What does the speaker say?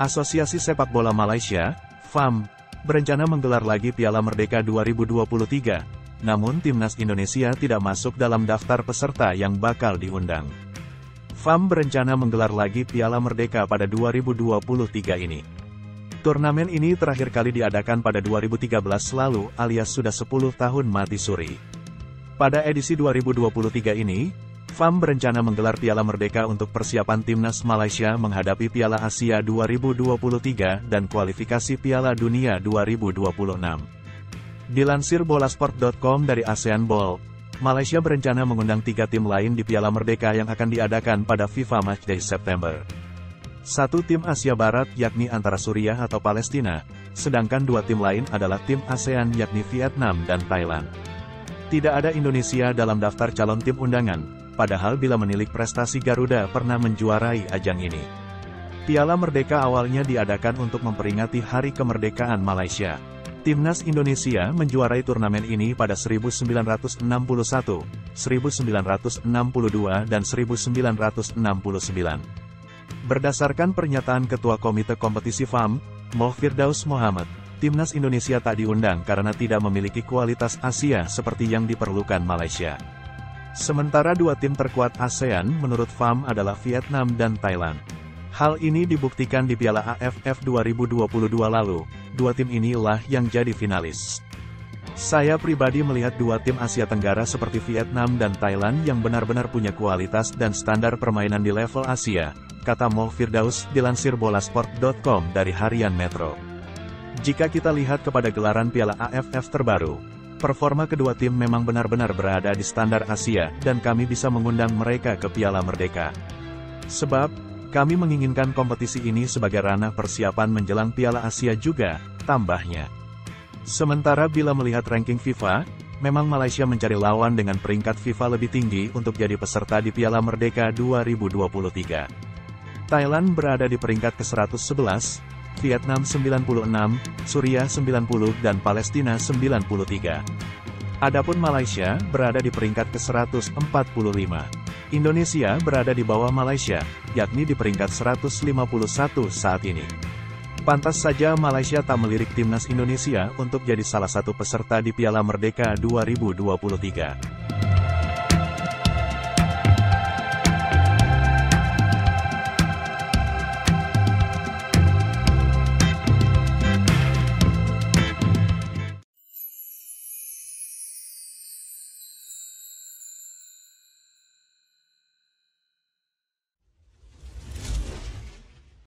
Asosiasi Sepak Bola Malaysia, FAM, berencana menggelar lagi Piala Merdeka 2023, namun timnas Indonesia tidak masuk dalam daftar peserta yang bakal diundang. FAM berencana menggelar lagi Piala Merdeka pada 2023 ini. Turnamen ini terakhir kali diadakan pada 2013 lalu alias sudah 10 tahun mati suri. Pada edisi 2023 ini, FAM berencana menggelar Piala Merdeka untuk persiapan timnas Malaysia menghadapi Piala Asia 2023 dan kualifikasi Piala Dunia 2026. Dilansir bolasport.com dari ASEAN Ball, Malaysia berencana mengundang tiga tim lain di Piala Merdeka yang akan diadakan pada FIFA Matchday September. Satu tim Asia Barat yakni antara Suriah atau Palestina, sedangkan dua tim lain adalah tim ASEAN yakni Vietnam dan Thailand. Tidak ada Indonesia dalam daftar calon tim undangan, padahal bila menilik prestasi Garuda pernah menjuarai ajang ini. Piala Merdeka awalnya diadakan untuk memperingati Hari Kemerdekaan Malaysia. Timnas Indonesia menjuarai turnamen ini pada 1961, 1962 dan 1969. Berdasarkan pernyataan Ketua Komite Kompetisi FAM, Moh Firdaus Muhammad, Timnas Indonesia tak diundang karena tidak memiliki kualitas Asia seperti yang diperlukan Malaysia. Sementara dua tim terkuat ASEAN menurut FAM adalah Vietnam dan Thailand. Hal ini dibuktikan di Piala AFF 2022 lalu, dua tim inilah yang jadi finalis. Saya pribadi melihat dua tim Asia Tenggara seperti Vietnam dan Thailand yang benar-benar punya kualitas dan standar permainan di level Asia, kata Mo Firdaus dilansir bolasport.com dari Harian Metro. Jika kita lihat kepada gelaran Piala AFF terbaru, Performa kedua tim memang benar-benar berada di standar Asia, dan kami bisa mengundang mereka ke Piala Merdeka. Sebab, kami menginginkan kompetisi ini sebagai ranah persiapan menjelang Piala Asia juga, tambahnya. Sementara bila melihat ranking FIFA, memang Malaysia mencari lawan dengan peringkat FIFA lebih tinggi untuk jadi peserta di Piala Merdeka 2023. Thailand berada di peringkat ke-111, Vietnam 96, Suriah 90 dan Palestina 93. Adapun Malaysia berada di peringkat ke-145. Indonesia berada di bawah Malaysia, yakni di peringkat 151 saat ini. Pantas saja Malaysia tak melirik timnas Indonesia untuk jadi salah satu peserta di Piala Merdeka 2023.